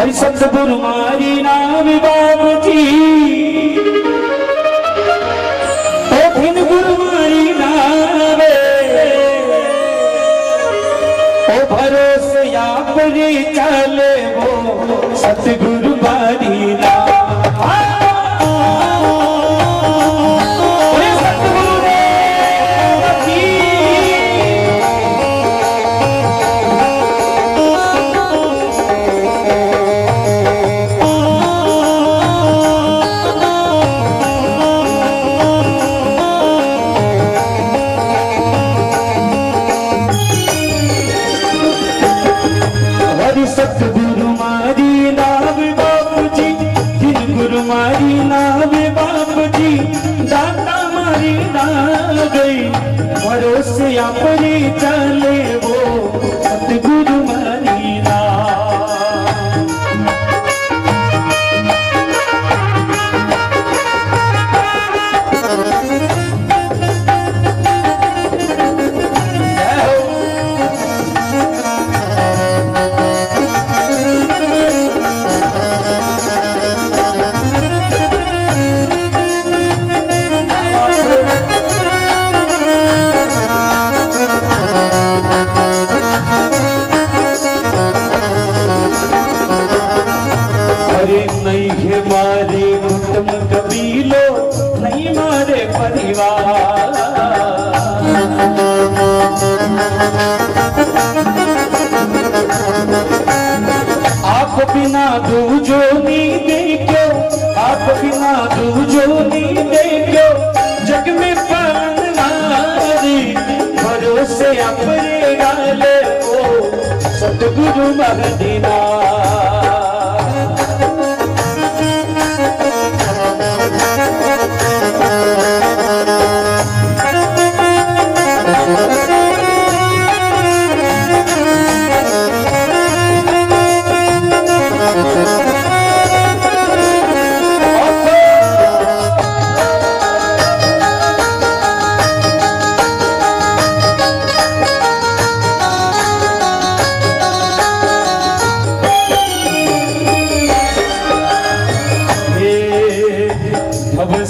हरि सतगुरु मारी नाम बाबू जी ओ फिन गुरु मारी नाम। ओ भरोसे आप चले वो सतगुरु मारी नाम। हरि सतगुरु मारी नाम बाबू जी जिन गुरु मारी नाम बाबू जी दाता मारी ना गई। भरोसे अपने चले नहीं है मारे कुटुंब कबीलो, नहीं मारे परिवार। आप बिना दूजो नी देखो, आप बिना दूजो नी देखो। जग में पालनहारी भरोसे अपने गाले को सतगुरु महदीना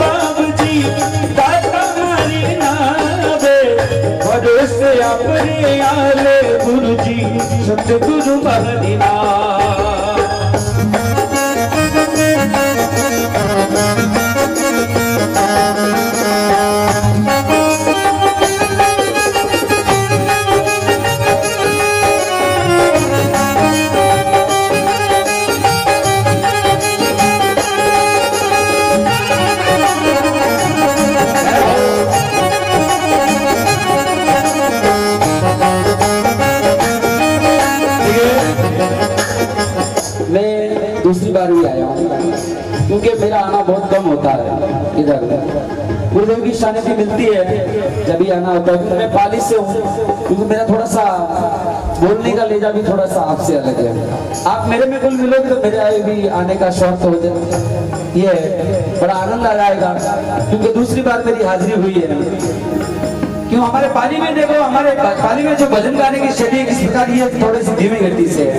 बाबू जी दाता भरोसे अपने आले गुरु जी सतगुरु नाम क्योंकि मेरा आना बहुत कम होता है इधर। गुरुदेव की शानिधि मिलती है, जब भी आना होता है। मैं पाली से हूँ, क्योंकि मेरा थोड़ा सा बोलने का लेजा भी थोड़ा सा आपसे अलग है। आप मेरे में कुल मिलोगे तो मेरे भी आने का शौक तो हो जाए। ये बड़ा आनंद आ जाएगा, क्योंकि दूसरी बार मेरी हाजिरी हुई है। क्यों? हमारे पाली में देखो, हमारे पाली में जो भजन गाने की शैली किस प्रकार की है थोड़ी सी धीमी गति से है।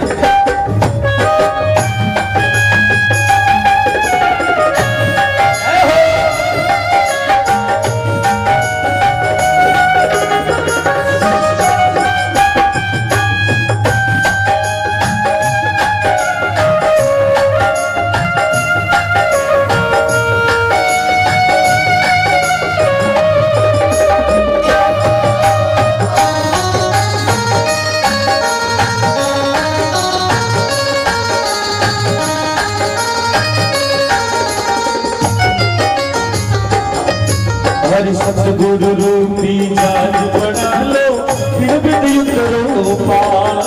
जाज बना लो, फिर विद्युत करो पार।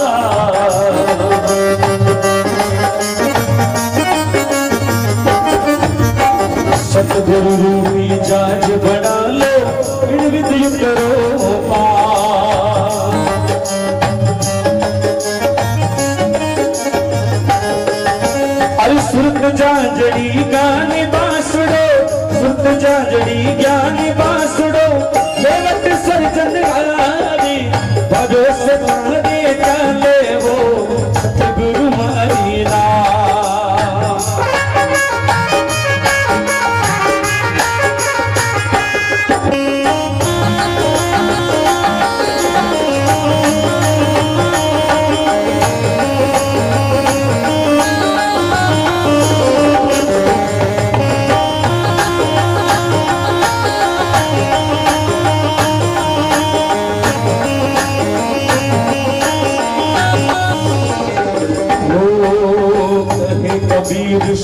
सतगुरु रूपी जाज बना लो, फिर करो पार। अरे सुरत जाजड़ी गाने बासुड़ो, सुरत ज्ञानी 真的来了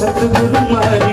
सतगुरु मारिया